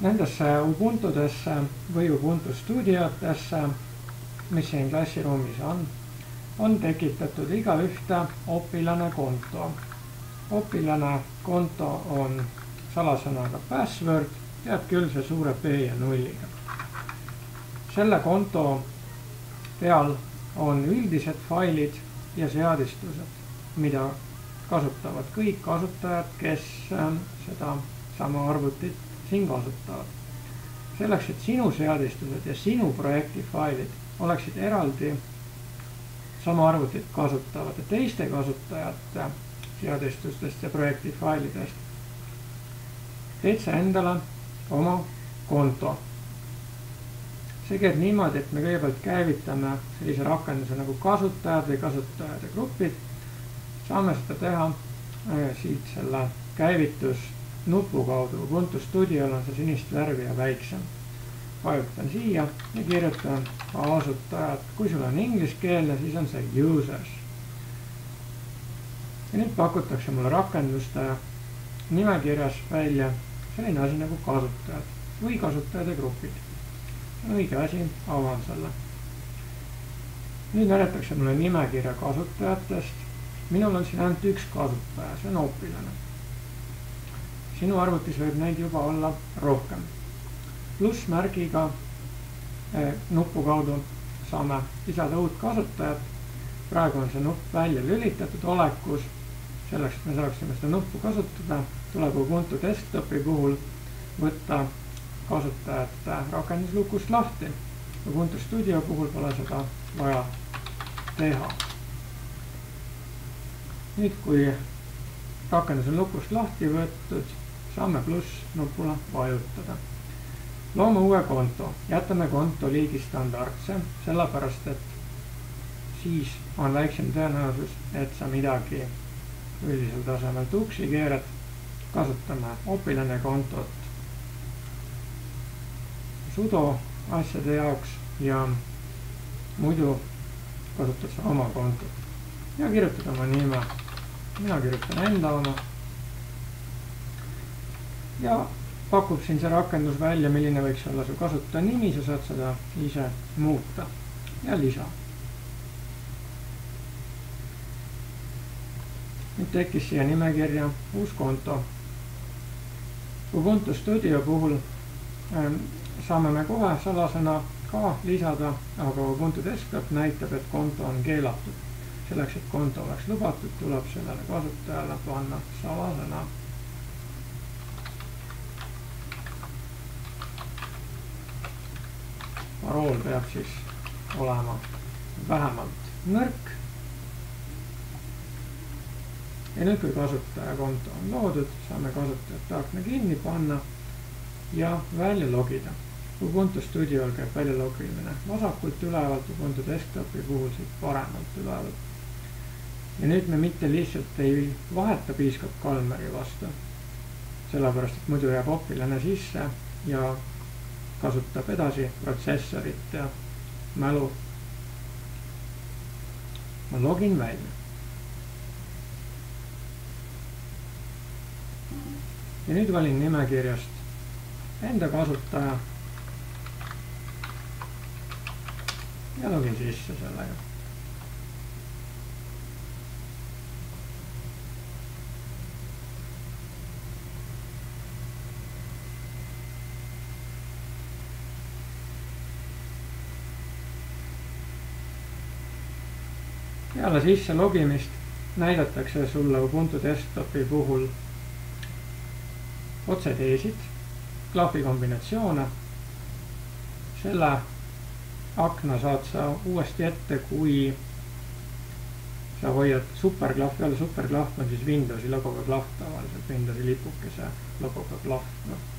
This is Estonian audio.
nendesse Ubuntudesse või Ubuntu stuudiotesse, mis siin klassiruumis on, on tekitatud igaühte opilane konto. opilane konto on salasõnaga password, tead küll, see suure P ja nulliga. selle konto peal on üldised failid ja seadistused, mida kasutavad kõik kasutajad, kes seda sama arvutit siin kasutavad. selleks, et sinu seadistused ja sinu projekti failid oleksid eraldi sama arvutit kasutavate teiste kasutajate seadistustest ja projekti failidest, teed sa endale oma konto. see käib niimoodi, et me kõigepealt käivitame sellise rakenduse nagu kasutajad või kasutajate grupid. saame seda teha äh, siit selle käivitusnupu kaudu, Ubuntu stuudiol on see sinist värvi ja väiksem. vajutan siia ja kirjutan kasutajad, kui sul on ingliskeelne, siis on see users. ja nüüd pakutakse mulle rakenduste nimekirjas välja selline asi nagu kasutajad või kasutajate grupid. õige asi, avan selle. nüüd näidatakse mulle nimekirja kasutajatest. minul on siin ainult üks kasutaja, see on opilane. Sinu arvutis võib neid juba olla rohkem. plussmärgiga eh, nupu kaudu saame lisada uut kasutajat. praegu on see nupp välja lülitatud olekus. selleks, et me saaksime seda nuppu kasutada, tuleb Ubuntu desktopi puhul võtta kasutajate rakenduslukust lahti. Ubuntu Studio puhul pole seda vaja teha. nüüd, kui rakendus on lukust lahti võetud, saame pluss nupule vajutada. loome uue konto, jätame konto liigi standardse, sellepärast et siis on väiksem tõenäosus, et sa midagi üldisel tasemel tuksi keerad. kasutame opilane kontot sudo asjade jaoks ja muidu kasutad sa oma kontot ja kirjutad oma nime. mina kirjutan enda oma. Ja pakub siin see rakendus välja, milline võiks olla su kasutaja nimi, sa saad seda ise muuta ja lisa. nüüd tekkis siia nimekirja uus konto. Ubuntu Studio puhul ähm, saame me kohe salasõna ka lisada, aga Ubuntu desktop näitab, et konto on keelatud. selleks, et konto oleks lubatud, tuleb sellele kasutajale panna salasõna. Parool peab siis olema vähemalt nõrk. ja nüüd, kui kasutajakonto on loodud, saame kasutajat taakna kinni panna ja välja logida Ubuntu stuudiol käib väljalogimine vasakult ülevalt, Ubuntu desktopi puhul siit paremalt ülevalt. ja nüüd me mitte lihtsalt ei vaheta piiskop Kalmeri vastu, sellepärast et muidu jääb opilane sisse ja kasutab edasi protsessorit ja mälu. ma login välja. ja nüüd valin nimekirjast enda kasutaja ja login sisse sellega. Peale sisse logimist näidatakse sulle Ubuntu desktopi puhul otseteesid, klahvikombinatsioone, selle akna saad sa uuesti ette, kui sa hoiad superklahvi all, superklahv on siis Windowsi logoga klahv tavaliselt, Windowsi lipukese logoga klahv, noh